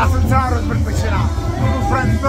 Já jsem celá rozbrpečená. Frank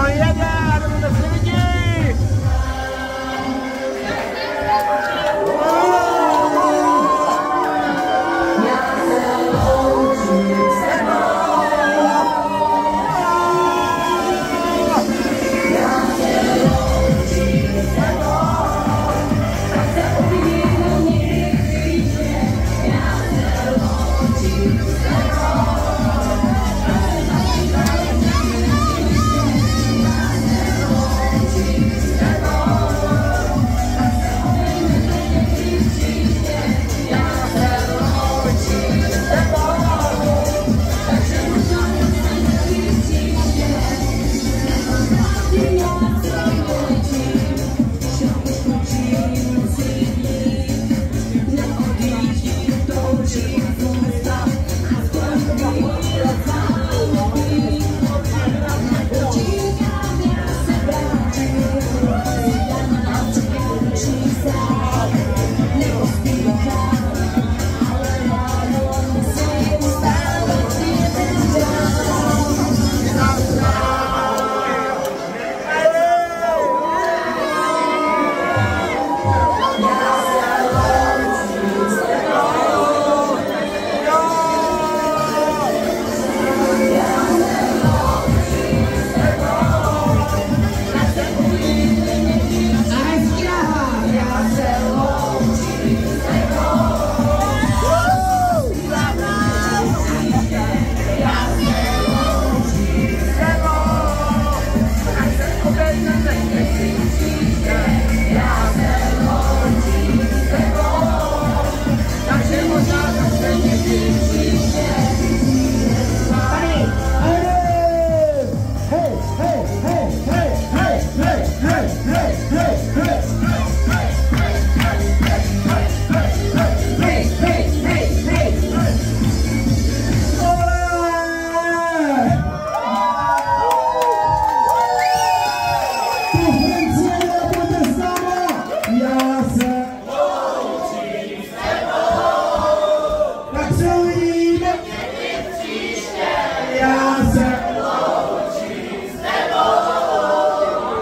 hey, hey.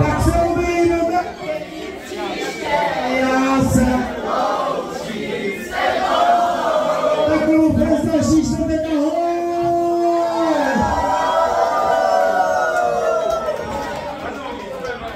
Yes.